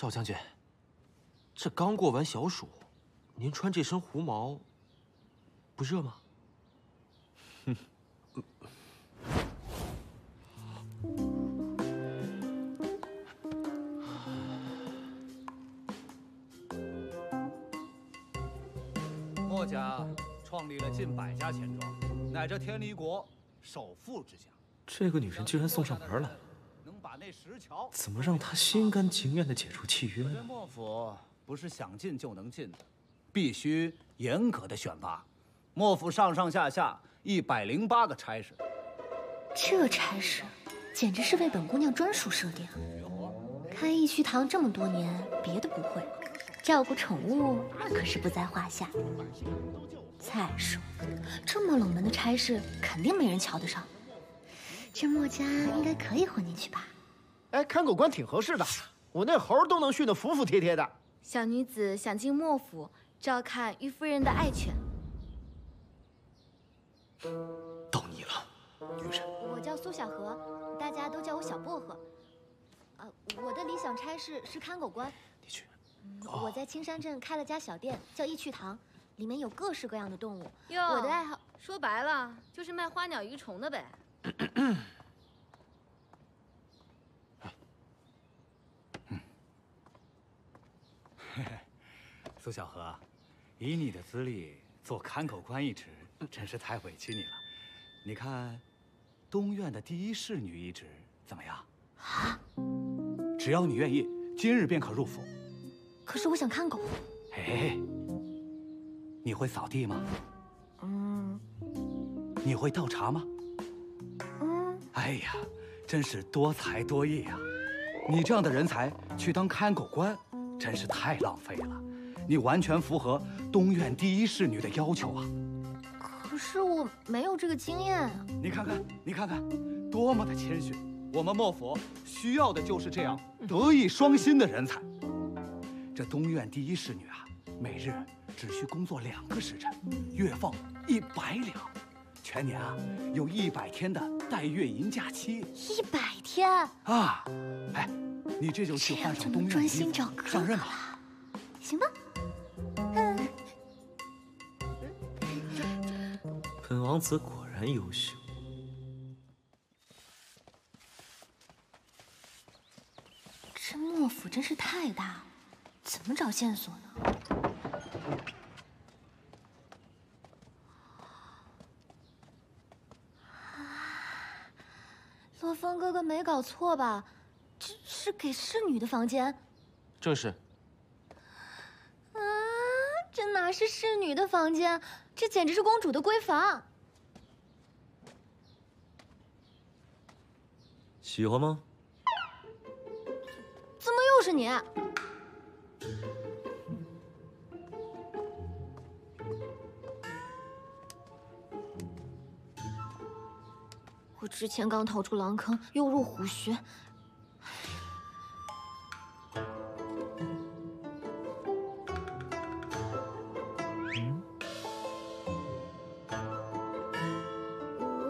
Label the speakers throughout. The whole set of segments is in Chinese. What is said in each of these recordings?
Speaker 1: 少将军，这刚过完小暑，您穿这身狐毛，不热吗？
Speaker 2: 哼墨家创立了近百家钱庄，乃这天离国首富之家。
Speaker 1: 这个女人居然送上门来了，
Speaker 2: 能把那石桥
Speaker 1: 怎么让他心甘情愿的解除契约
Speaker 2: 这
Speaker 1: 呢？
Speaker 2: 莫府不是想进就能进的，必须严格的选拔。莫府上上下下一百零八个差事，
Speaker 3: 这差事简直是为本姑娘专属设定。开义虚堂这么多年，别的不会，照顾宠物那可是不在话下。再说，这么冷门的差事，肯定没人瞧得上。这墨家应该可以混进去吧？
Speaker 4: 哎，看狗官挺合适的，我那猴都能训得服服帖帖的。
Speaker 5: 小女子想进墨府照看玉夫人的爱犬。
Speaker 1: 到你了，女人。
Speaker 3: 我叫苏小荷，大家都叫我小薄荷。呃，我的理想差事是看狗官。
Speaker 1: 你去。
Speaker 3: 我在青山镇开了家小店，叫义趣堂，里面有各式各样的动物。
Speaker 5: 哟，
Speaker 3: 我的爱好
Speaker 5: 说白了就是卖花鸟鱼虫的呗。
Speaker 2: 苏小荷，以你的资历做看口官一职，真是太委屈你了。你看，东院的第一侍女一职怎么样？
Speaker 3: 啊？
Speaker 2: 只要你愿意，今日便可入府。
Speaker 3: 可是我想看狗。
Speaker 2: 哎，你会扫地吗？
Speaker 3: 嗯
Speaker 2: 你会倒茶吗？
Speaker 3: 嗯，
Speaker 2: 哎呀，真是多才多艺呀！你这样的人才去当看狗官，真是太浪费了。你完全符合东院第一侍女的要求啊！
Speaker 3: 可是我没有这个经验啊。
Speaker 2: 你看看，你看看，多么的谦逊！我们莫府需要的就是这样德艺双馨的人才。这东院第一侍女啊，每日只需工作两个时辰，月俸一百两，全年啊有一百天的带月银假期
Speaker 3: 一百天，
Speaker 2: 啊！哎，你这就
Speaker 3: 这
Speaker 2: 去换上
Speaker 3: 样就能专
Speaker 2: 东院的衣服
Speaker 3: 心找哥
Speaker 2: 上任
Speaker 3: 了。行吧。嗯，
Speaker 1: 本王子果然优秀。
Speaker 3: 这莫府真是太大了，怎么找线索呢？洛风哥哥没搞错吧？这是给侍女的房间
Speaker 1: 正是。
Speaker 3: 啊！这哪是侍女的房间？这简直是公主的闺房。
Speaker 1: 喜欢吗？
Speaker 3: 怎么又是你？我之前刚逃出狼坑，又入虎穴。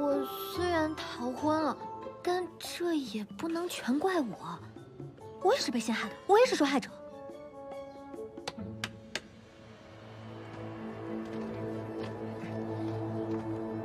Speaker 3: 我虽然逃婚了，但这也不能全怪我。我也是被陷害的，我也是受害者。